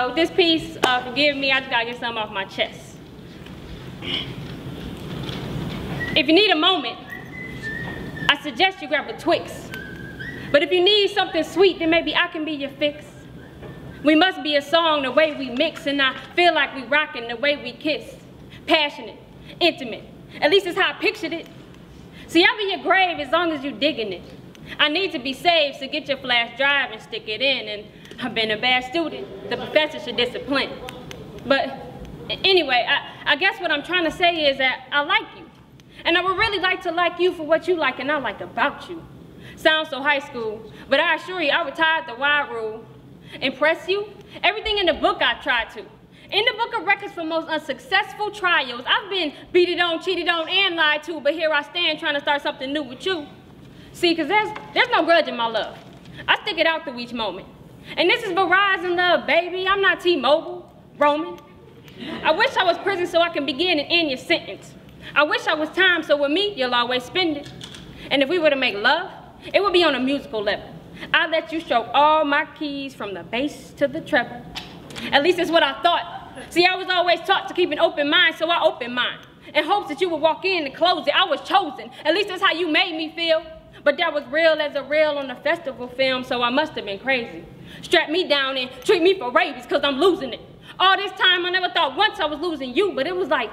So this piece, uh, forgive me, I just gotta get something off my chest. If you need a moment, I suggest you grab a Twix. But if you need something sweet, then maybe I can be your fix. We must be a song the way we mix, and I feel like we rockin' the way we kiss. Passionate, intimate, at least it's how I pictured it. See, I'll be your grave as long as you digging it. I need to be saved, so get your flash drive and stick it in. And I've been a bad student. The professor should discipline. But anyway, I, I guess what I'm trying to say is that I like you. And I would really like to like you for what you like and I like about you. Sounds so high school, but I assure you I retired the wild rule. Impress you? Everything in the book I tried to. In the book of records for most unsuccessful trials, I've been beated on, cheated on, and lied to, but here I stand trying to start something new with you. See, because there's, there's no grudge in my love. I stick it out through each moment. And this is Verizon love, baby. I'm not T-Mobile, Roman. I wish I was prison so I can begin and end your sentence. I wish I was time so with me, you'll always spend it. And if we were to make love, it would be on a musical level. I let you stroke all my keys from the bass to the treble. At least it's what I thought. See, I was always taught to keep an open mind, so I opened mine. In hopes that you would walk in and close it. I was chosen. At least that's how you made me feel. But that was real as a reel on the festival film, so I must have been crazy. Strap me down and treat me for rabies, cause I'm losing it. All this time, I never thought once I was losing you, but it was like,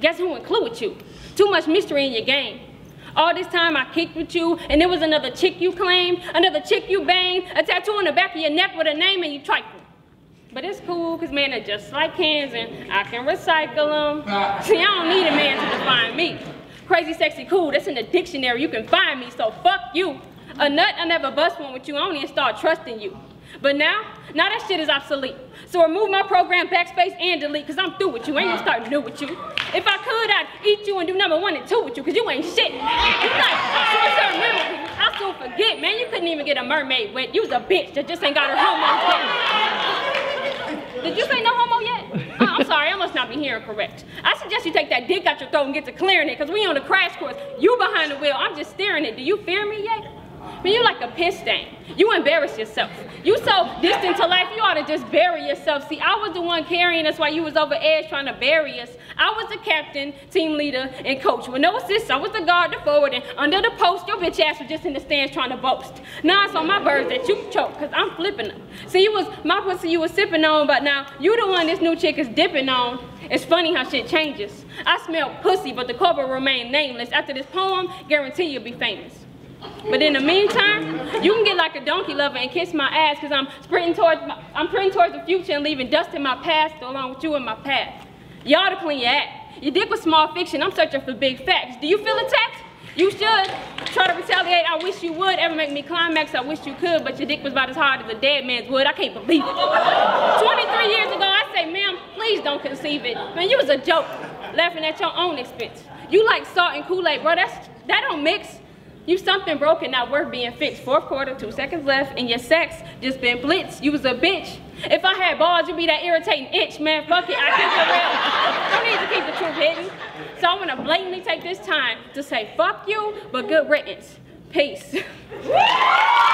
guess who included you? Too much mystery in your game. All this time I kicked with you, and there was another chick you claimed, another chick you banged, a tattoo on the back of your neck with a name, and you trifled. But it's cool, cause man, they're just like cans, and I can recycle them. See, I don't need a man to define me. Crazy, sexy, cool, that's in the dictionary, you can find me, so fuck you. A nut, I never bust one with you, I don't even start trusting you. But now, now that shit is obsolete. So remove my program, backspace, and delete, cause I'm through with you. I ain't gonna start new with you. If I could, I'd eat you and do number one and two with you, cause you ain't shit. You like. I soon forget, man. You couldn't even get a mermaid wet. You was a bitch that just ain't got her yet. Did you say no homo yet? Oh, I'm sorry, I must not be hearing correct. I suggest you take that dick out your throat and get to clearing it, because we on a crash course. You behind the wheel, I'm just steering it. Do you fear me yet? Man, you like a piss stain. You embarrass yourself. You so distant to life, you ought to just bury yourself. See, I was the one carrying us while you was over edge trying to bury us. I was the captain, team leader, and coach. With no assists, I was the guard, the forward, and under the post, your bitch ass was just in the stands trying to boast. Now it's on my birds that you choke, because I'm flipping them. See, you was my pussy you was sipping on, but now you the one this new chick is dipping on. It's funny how shit changes. I smell pussy, but the cover remain nameless. After this poem, guarantee you'll be famous. But in the meantime, you can get like a donkey lover and kiss my ass because I'm sprinting towards my, I'm sprinting towards the future and leaving dust in my past along with you in my path. Y'all to clean your act. Your dick was small fiction. I'm searching for big facts. Do you feel attacked? You should. Try to retaliate. I wish you would. Ever make me climax. I wish you could. But your dick was about as hard as a dead man's wood. I can't believe it. 23 years ago, I say, ma'am, please don't conceive it. Man, you was a joke. Laughing at your own expense. You like salt and Kool-Aid, bro. That's, that don't mix. You something broken, not worth being fixed. Fourth quarter, two seconds left, and your sex just been blitzed. You was a bitch. If I had balls, you'd be that irritating itch, man. Fuck it, I keep it real. Don't need to keep the truth hidden. So I'm gonna blatantly take this time to say fuck you, but good riddance. Peace.